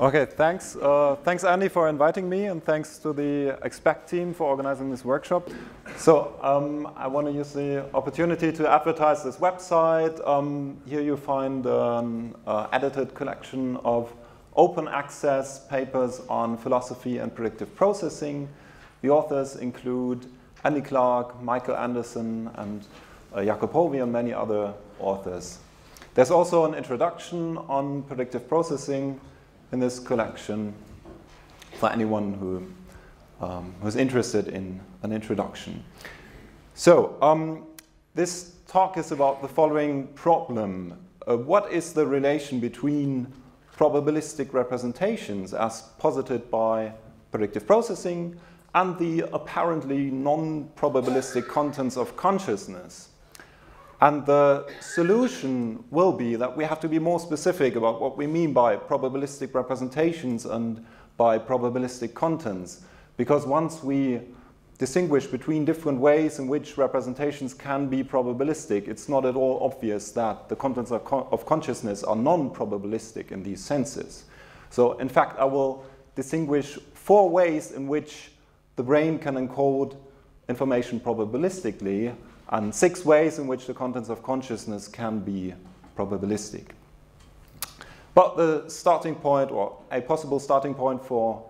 Okay, thanks. Uh, thanks, Andy, for inviting me, and thanks to the Expect team for organizing this workshop. So um, I want to use the opportunity to advertise this website. Um, here you find an uh, edited collection of open access papers on philosophy and predictive processing. The authors include Andy Clark, Michael Anderson, and uh, Jakob Hohwy, and many other authors. There's also an introduction on predictive processing in this collection for anyone who, um, who's interested in an introduction. So, um, this talk is about the following problem. Uh, what is the relation between probabilistic representations as posited by predictive processing and the apparently non-probabilistic contents of consciousness? And the solution will be that we have to be more specific about what we mean by probabilistic representations and by probabilistic contents. Because once we distinguish between different ways in which representations can be probabilistic, it's not at all obvious that the contents of, con of consciousness are non-probabilistic in these senses. So in fact, I will distinguish four ways in which the brain can encode information probabilistically and six ways in which the contents of consciousness can be probabilistic. But the starting point, or a possible starting point for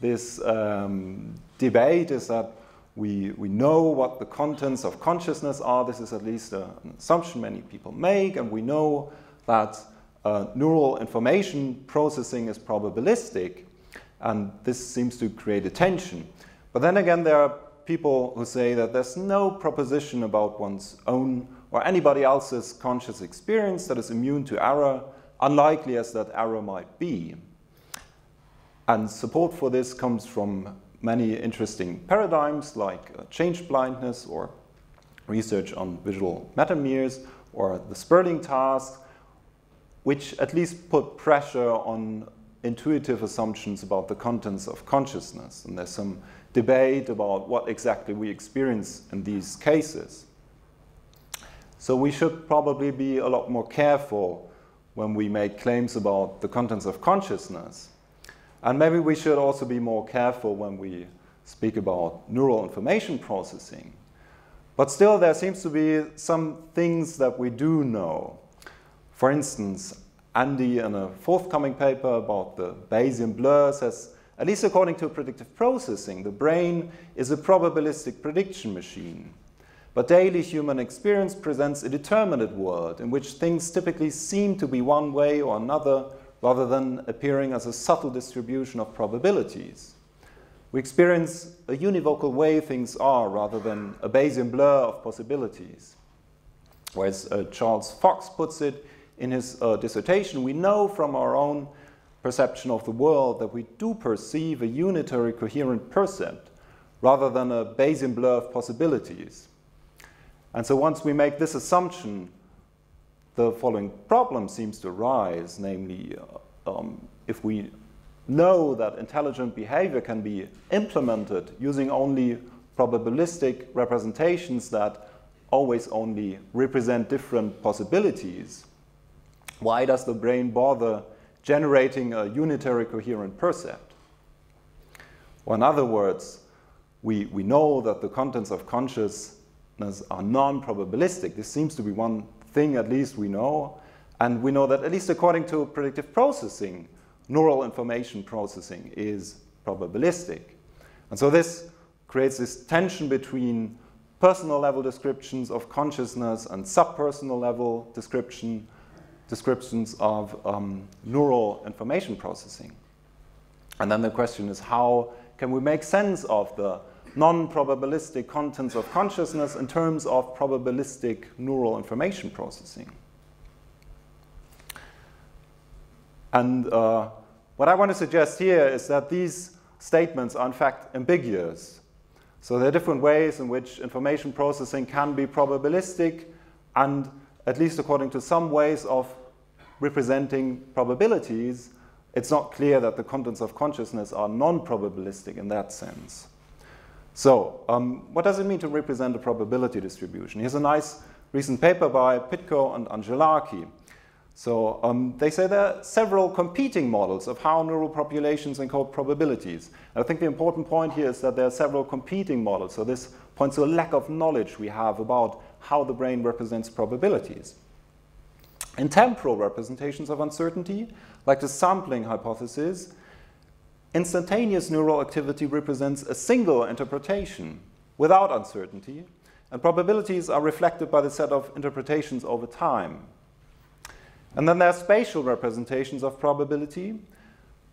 this um, debate, is that we, we know what the contents of consciousness are. This is at least a, an assumption many people make, and we know that uh, neural information processing is probabilistic, and this seems to create a tension. But then again, there are people who say that there's no proposition about one's own or anybody else's conscious experience that is immune to error, unlikely as that error might be. And support for this comes from many interesting paradigms like uh, change blindness or research on visual metamers or the Sperling task, which at least put pressure on intuitive assumptions about the contents of consciousness. And there's some debate about what exactly we experience in these cases. So we should probably be a lot more careful when we make claims about the contents of consciousness. And maybe we should also be more careful when we speak about neural information processing. But still, there seems to be some things that we do know. For instance, Andy, in a forthcoming paper about the Bayesian blur, says at least according to predictive processing, the brain is a probabilistic prediction machine. But daily human experience presents a determinate world in which things typically seem to be one way or another rather than appearing as a subtle distribution of probabilities. We experience a univocal way things are rather than a Bayesian blur of possibilities. Whereas uh, Charles Fox puts it in his uh, dissertation, we know from our own perception of the world that we do perceive a unitary coherent percept rather than a Bayesian blur of possibilities. And so once we make this assumption, the following problem seems to arise, namely, uh, um, if we know that intelligent behavior can be implemented using only probabilistic representations that always only represent different possibilities, why does the brain bother generating a unitary coherent percept. Or in other words, we, we know that the contents of consciousness are non-probabilistic. This seems to be one thing at least we know. And we know that at least according to predictive processing, neural information processing is probabilistic. And so this creates this tension between personal level descriptions of consciousness and subpersonal level description descriptions of um, neural information processing. And then the question is how can we make sense of the non-probabilistic contents of consciousness in terms of probabilistic neural information processing? And uh, what I want to suggest here is that these statements are in fact ambiguous. So there are different ways in which information processing can be probabilistic and at least according to some ways of representing probabilities, it's not clear that the contents of consciousness are non-probabilistic in that sense. So um, what does it mean to represent a probability distribution? Here's a nice recent paper by Pitkow and Angelaki. So um, they say there are several competing models of how neural populations encode probabilities. And I think the important point here is that there are several competing models. So this points to a lack of knowledge we have about how the brain represents probabilities. In temporal representations of uncertainty, like the sampling hypothesis, instantaneous neural activity represents a single interpretation without uncertainty, and probabilities are reflected by the set of interpretations over time. And then there are spatial representations of probability.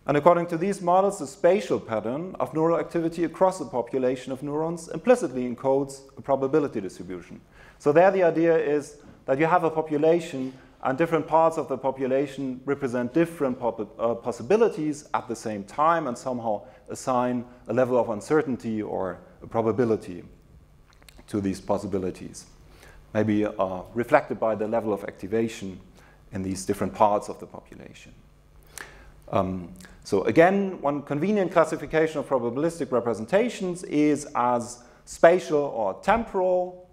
And according to these models, the spatial pattern of neural activity across a population of neurons implicitly encodes a probability distribution. So there the idea is that you have a population and different parts of the population represent different uh, possibilities at the same time and somehow assign a level of uncertainty or a probability to these possibilities. Maybe uh, reflected by the level of activation in these different parts of the population. Um, so again, one convenient classification of probabilistic representations is as spatial or temporal.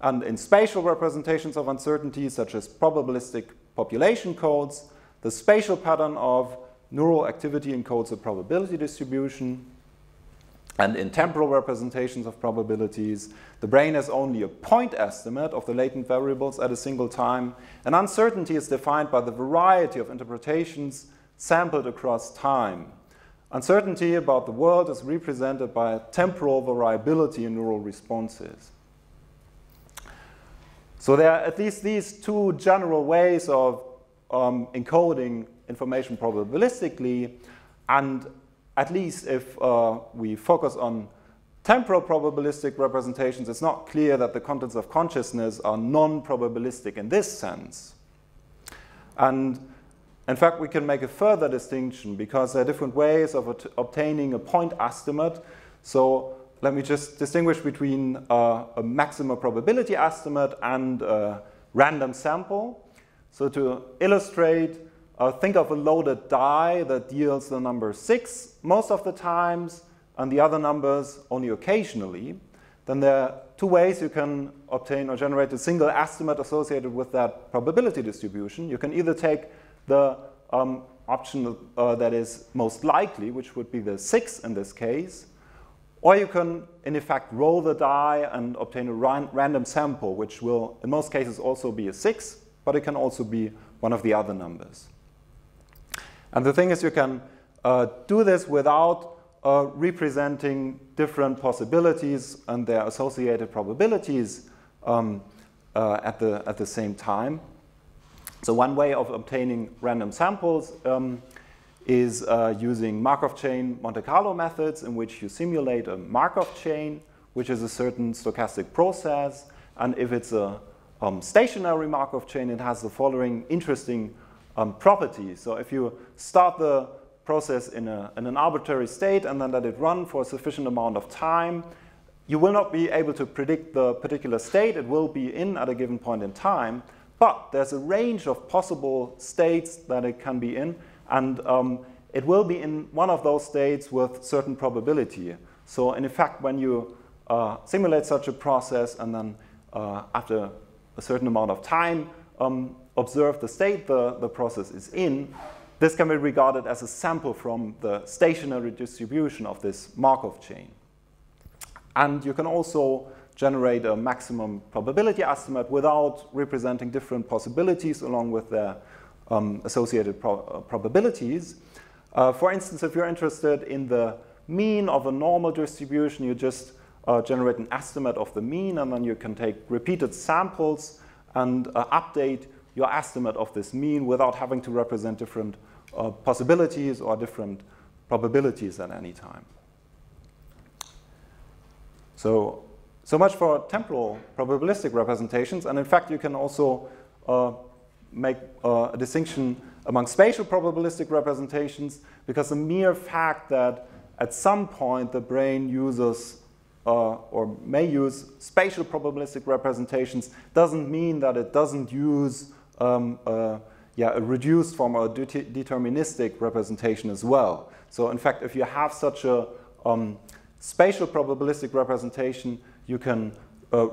And in spatial representations of uncertainty, such as probabilistic population codes, the spatial pattern of neural activity encodes a probability distribution. And in temporal representations of probabilities, the brain has only a point estimate of the latent variables at a single time, and uncertainty is defined by the variety of interpretations sampled across time. Uncertainty about the world is represented by temporal variability in neural responses. So there are at least these two general ways of um, encoding information probabilistically, and at least if uh, we focus on temporal probabilistic representations, it's not clear that the contents of consciousness are non-probabilistic in this sense. And in fact, we can make a further distinction because there are different ways of obtaining a point estimate. So let me just distinguish between uh, a maximum probability estimate and a random sample. So to illustrate, uh, think of a loaded die that deals the number 6 most of the times and the other numbers only occasionally, then there are two ways you can obtain or generate a single estimate associated with that probability distribution. You can either take the um, option uh, that is most likely, which would be the 6 in this case, or you can, in effect, roll the die and obtain a ran random sample, which will, in most cases, also be a 6, but it can also be one of the other numbers. And the thing is, you can uh, do this without uh, representing different possibilities and their associated probabilities um, uh, at, the, at the same time. So one way of obtaining random samples um, is uh, using Markov chain Monte Carlo methods in which you simulate a Markov chain, which is a certain stochastic process. And if it's a um, stationary Markov chain, it has the following interesting um, properties. So if you start the process in, a, in an arbitrary state and then let it run for a sufficient amount of time, you will not be able to predict the particular state it will be in at a given point in time, but there's a range of possible states that it can be in, and um, it will be in one of those states with certain probability. So in effect, when you uh, simulate such a process and then uh, after a certain amount of time um, observe the state the, the process is in, this can be regarded as a sample from the stationary distribution of this Markov chain. And you can also generate a maximum probability estimate without representing different possibilities along with their um, associated pro uh, probabilities. Uh, for instance, if you're interested in the mean of a normal distribution, you just uh, generate an estimate of the mean, and then you can take repeated samples and uh, update your estimate of this mean without having to represent different uh, possibilities or different probabilities at any time. So, so much for temporal probabilistic representations. And in fact, you can also uh, make uh, a distinction among spatial probabilistic representations because the mere fact that at some point the brain uses uh, or may use spatial probabilistic representations doesn't mean that it doesn't use um, yeah, a reduced form or deterministic representation as well. So in fact, if you have such a um, spatial probabilistic representation, you can uh,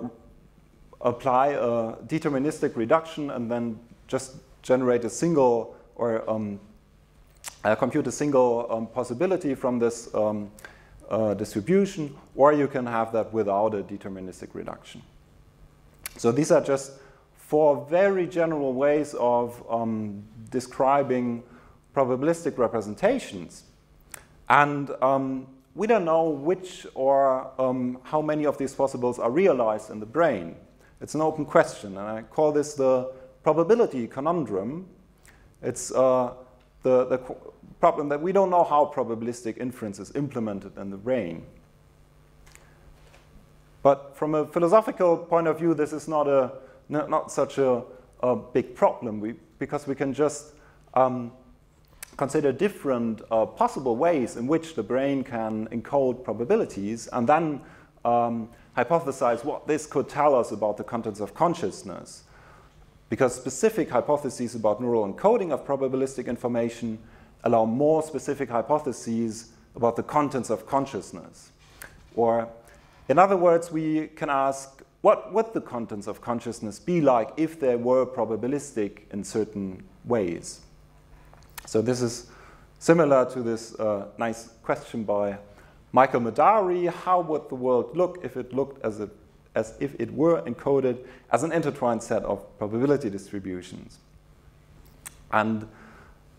apply a deterministic reduction and then just generate a single or um, uh, compute a single um, possibility from this um, uh, distribution, or you can have that without a deterministic reduction. So these are just four very general ways of um, describing probabilistic representations. And um, we don't know which or um, how many of these possibles are realized in the brain. It's an open question, and I call this the probability conundrum. It's uh, the, the problem that we don't know how probabilistic inference is implemented in the brain. But from a philosophical point of view, this is not, a, not such a, a big problem we, because we can just um, consider different uh, possible ways in which the brain can encode probabilities and then um, hypothesize what this could tell us about the contents of consciousness. Because specific hypotheses about neural encoding of probabilistic information allow more specific hypotheses about the contents of consciousness. Or, in other words, we can ask what would the contents of consciousness be like if they were probabilistic in certain ways? So, this is similar to this uh, nice question by Michael Madary how would the world look if it looked as, a, as if it were encoded as an intertwined set of probability distributions? And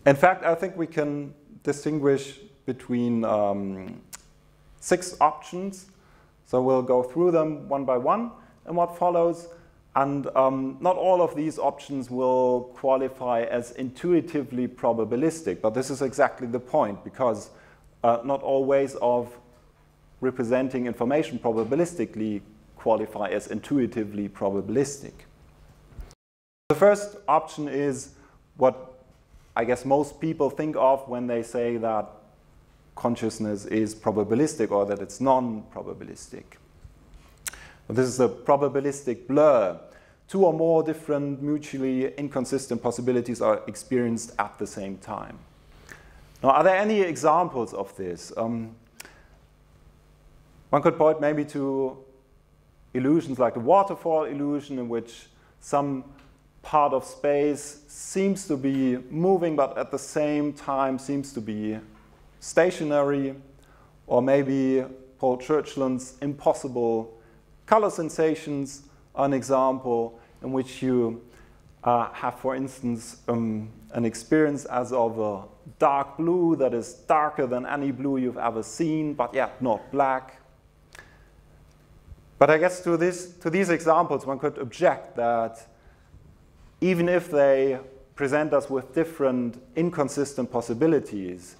in fact, I think we can distinguish between um, six options. So we'll go through them one by one and what follows. And um, not all of these options will qualify as intuitively probabilistic, but this is exactly the point because uh, not all ways of representing information probabilistically qualify as intuitively probabilistic. The first option is what I guess most people think of when they say that consciousness is probabilistic or that it's non-probabilistic. This is a probabilistic blur. Two or more different mutually inconsistent possibilities are experienced at the same time. Now, are there any examples of this? Um, one could point maybe to illusions like the waterfall illusion in which some part of space seems to be moving, but at the same time seems to be stationary, or maybe Paul Churchland's impossible color sensations are an example in which you uh, have, for instance, um, an experience as of a dark blue that is darker than any blue you've ever seen, but yet not black. But I guess to, this, to these examples, one could object that even if they present us with different inconsistent possibilities,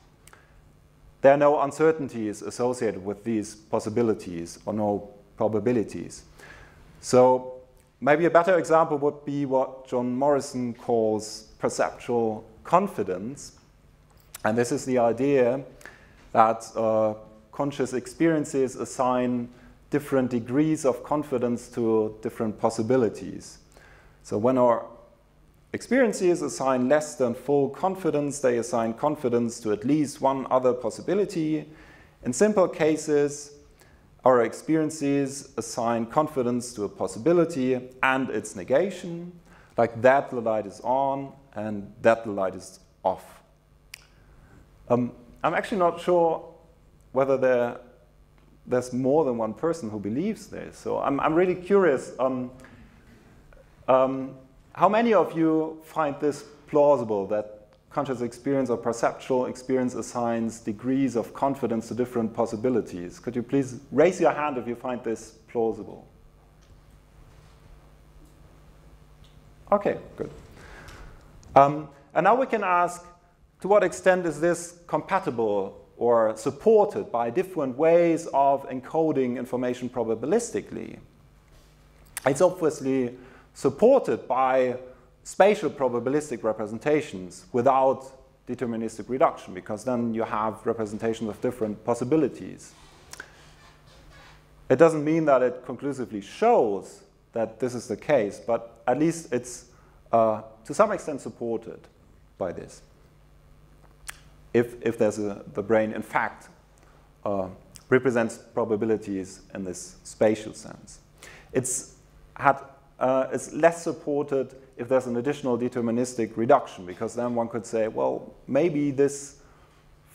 there are no uncertainties associated with these possibilities or no probabilities. So maybe a better example would be what John Morrison calls perceptual confidence. And this is the idea that uh, conscious experiences assign different degrees of confidence to different possibilities. So when our experiences assign less than full confidence. They assign confidence to at least one other possibility. In simple cases, our experiences assign confidence to a possibility and its negation, like that the light is on and that the light is off. Um, I'm actually not sure whether there, there's more than one person who believes this. So I'm, I'm really curious. Um, um, how many of you find this plausible that conscious experience or perceptual experience assigns degrees of confidence to different possibilities? Could you please raise your hand if you find this plausible? Okay, good. Um, and now we can ask, to what extent is this compatible or supported by different ways of encoding information probabilistically? It's obviously supported by spatial probabilistic representations without deterministic reduction, because then you have representations of different possibilities. It doesn't mean that it conclusively shows that this is the case, but at least it's uh, to some extent supported by this. If, if there's a, the brain, in fact, uh, represents probabilities in this spatial sense. It's had uh, is less supported if there's an additional deterministic reduction, because then one could say, well, maybe this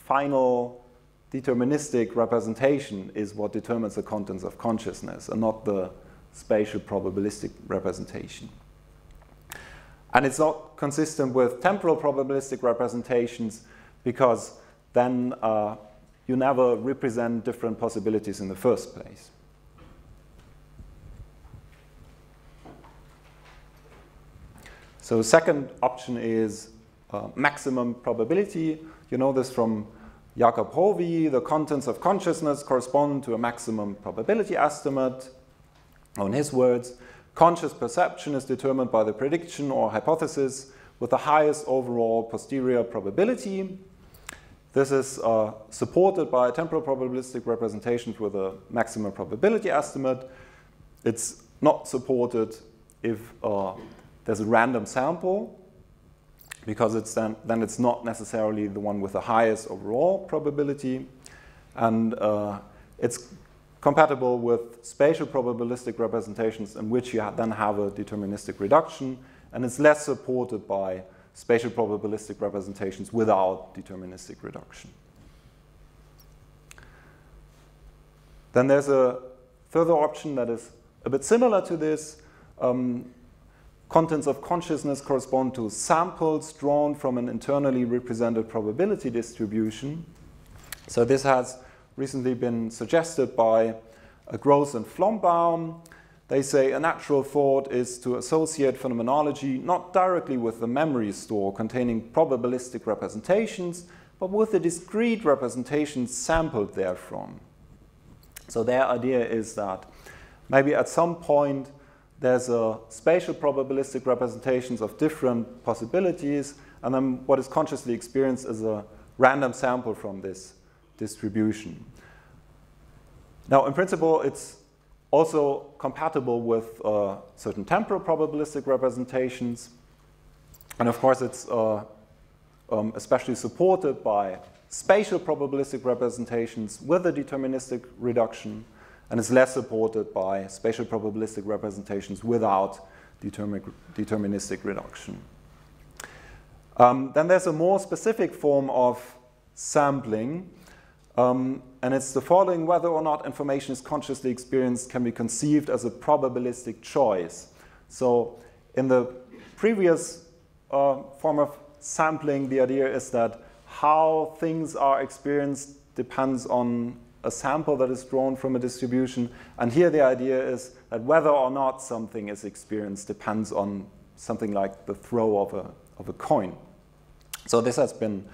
final deterministic representation is what determines the contents of consciousness and not the spatial probabilistic representation. And it's not consistent with temporal probabilistic representations because then uh, you never represent different possibilities in the first place. So the second option is uh, maximum probability. You know this from Jakob Hohwy. The contents of consciousness correspond to a maximum probability estimate. In his words, conscious perception is determined by the prediction or hypothesis with the highest overall posterior probability. This is uh, supported by temporal probabilistic representations with a maximum probability estimate. It's not supported if uh, there's a random sample because it's then, then it's not necessarily the one with the highest overall probability. And uh, it's compatible with spatial probabilistic representations in which you then have a deterministic reduction. And it's less supported by spatial probabilistic representations without deterministic reduction. Then there's a further option that is a bit similar to this. Um, Contents of consciousness correspond to samples drawn from an internally represented probability distribution. So this has recently been suggested by Gross and Flombaum. They say a natural thought is to associate phenomenology not directly with the memory store containing probabilistic representations, but with the discrete representations sampled therefrom. So their idea is that maybe at some point there's a spatial probabilistic representations of different possibilities, and then what is consciously experienced is a random sample from this distribution. Now, in principle, it's also compatible with uh, certain temporal probabilistic representations. And of course, it's uh, um, especially supported by spatial probabilistic representations with a deterministic reduction and is less supported by spatial probabilistic representations without deterministic reduction. Um, then there's a more specific form of sampling, um, and it's the following whether or not information is consciously experienced can be conceived as a probabilistic choice. So in the previous uh, form of sampling, the idea is that how things are experienced depends on a sample that is drawn from a distribution. And here the idea is that whether or not something is experienced depends on something like the throw of a, of a coin. So this has been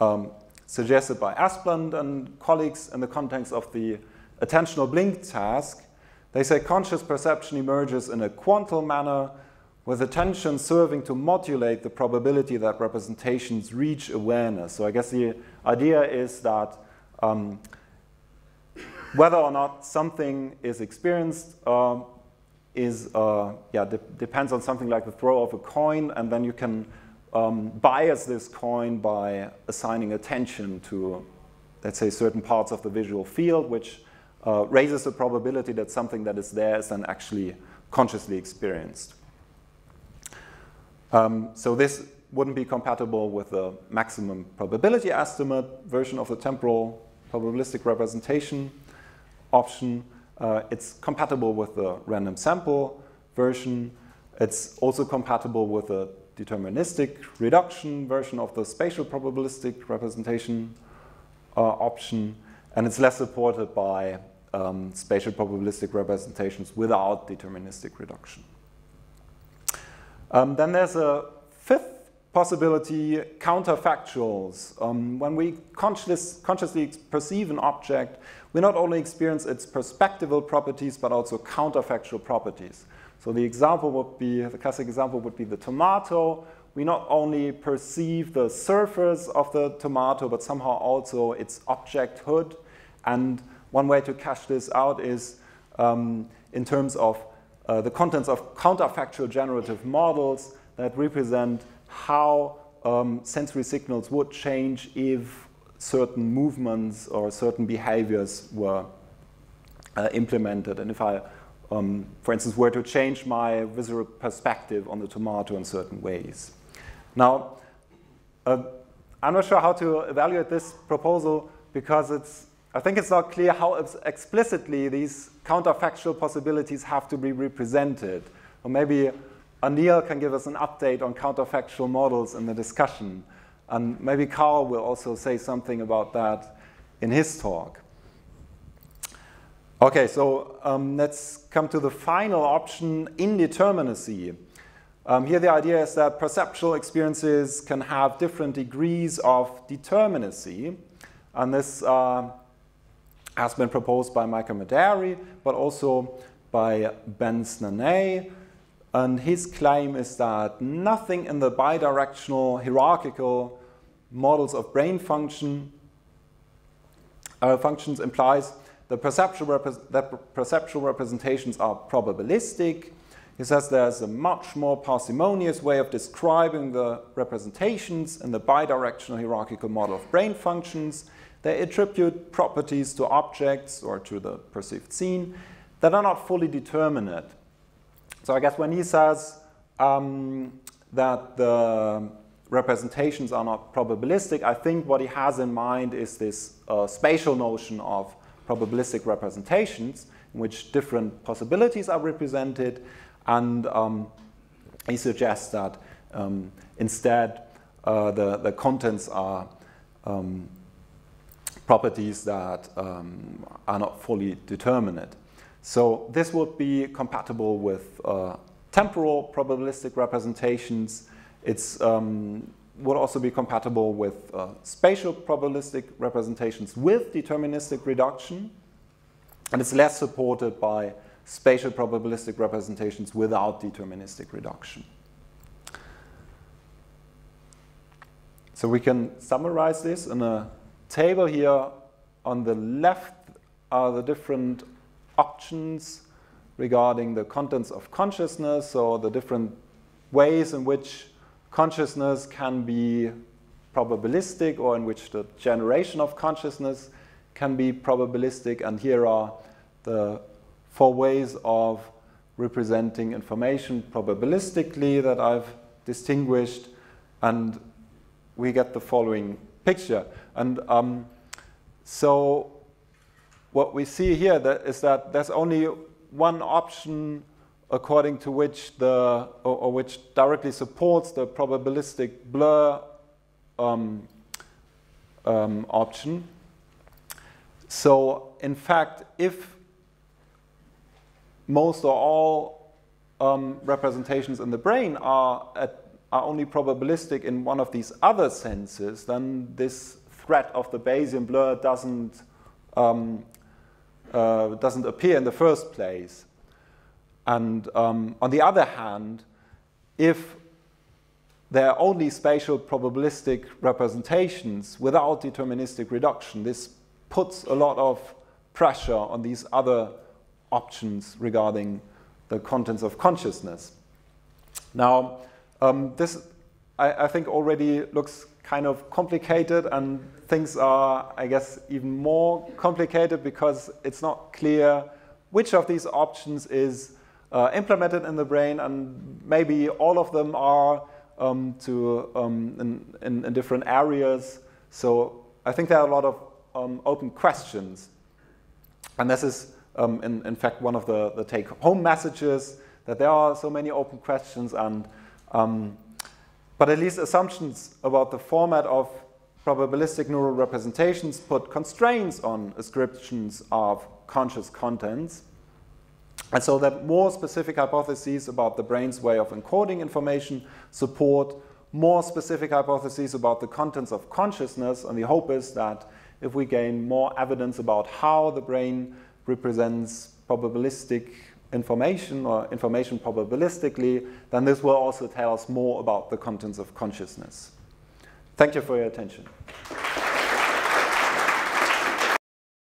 um, suggested by Asplund and colleagues in the context of the attentional blink task. They say conscious perception emerges in a quantal manner with attention serving to modulate the probability that representations reach awareness. So I guess the idea is that um, whether or not something is experienced uh, is uh, yeah de depends on something like the throw of a coin, and then you can um, bias this coin by assigning attention to, let's say, certain parts of the visual field, which uh, raises the probability that something that is there is then actually consciously experienced. Um, so this wouldn't be compatible with the maximum probability estimate version of the temporal probabilistic representation option. Uh, it's compatible with the random sample version. It's also compatible with the deterministic reduction version of the spatial probabilistic representation uh, option. And it's less supported by um, spatial probabilistic representations without deterministic reduction. Um, then there's a fifth possibility, counterfactuals. Um, when we conscious, consciously perceive an object, we not only experience its perspectival properties, but also counterfactual properties. So the example would be, the classic example would be the tomato. We not only perceive the surface of the tomato, but somehow also its object hood. And one way to cash this out is um, in terms of uh, the contents of counterfactual generative models that represent how um, sensory signals would change if certain movements or certain behaviors were uh, implemented. And if I um, for instance, were to change my visual perspective on the tomato in certain ways. Now, uh, I'm not sure how to evaluate this proposal because it's, I think it's not clear how explicitly these counterfactual possibilities have to be represented. Or maybe Anil can give us an update on counterfactual models in the discussion. And maybe Carl will also say something about that in his talk. Okay, so um, let's come to the final option, indeterminacy. Um, here the idea is that perceptual experiences can have different degrees of determinacy. And this uh, has been proposed by Michael Madary, but also by Bence Nanay. And his claim is that nothing in the bidirectional hierarchical models of brain function uh, functions implies the perceptual, that perceptual representations are probabilistic. He says there's a much more parsimonious way of describing the representations in the bidirectional hierarchical model of brain functions. They attribute properties to objects or to the perceived scene that are not fully determinate. So I guess when he says um, that the representations are not probabilistic, I think what he has in mind is this uh, spatial notion of probabilistic representations in which different possibilities are represented and um, he suggests that um, instead uh, the, the contents are um, properties that um, are not fully determinate. So this would be compatible with uh, temporal probabilistic representations. It's um, would also be compatible with uh, spatial probabilistic representations with deterministic reduction. And it's less supported by spatial probabilistic representations without deterministic reduction. So we can summarize this in a table here. On the left are the different options regarding the contents of consciousness, or the different ways in which consciousness can be probabilistic or in which the generation of consciousness can be probabilistic. And here are the four ways of representing information probabilistically that I've distinguished. And we get the following picture. And um, so what we see here that is that there's only one option according to which the, or, or which directly supports the probabilistic blur um, um, option. So in fact, if most or all um, representations in the brain are, at, are only probabilistic in one of these other senses, then this threat of the Bayesian blur doesn't um, uh, doesn't appear in the first place. And um, on the other hand, if there are only spatial probabilistic representations without deterministic reduction, this puts a lot of pressure on these other options regarding the contents of consciousness. Now, um, this I, I think already looks kind of complicated and things are, I guess, even more complicated because it's not clear which of these options is uh, implemented in the brain and maybe all of them are um, to, um, in, in, in, different areas. So I think there are a lot of um, open questions. And this is, um, in, in fact, one of the, the take-home messages, that there are so many open questions and um, but at least assumptions about the format of probabilistic neural representations put constraints on ascriptions of conscious contents. And so that more specific hypotheses about the brain's way of encoding information support more specific hypotheses about the contents of consciousness. And the hope is that if we gain more evidence about how the brain represents probabilistic information or information probabilistically, then this will also tell us more about the contents of consciousness. Thank you for your attention.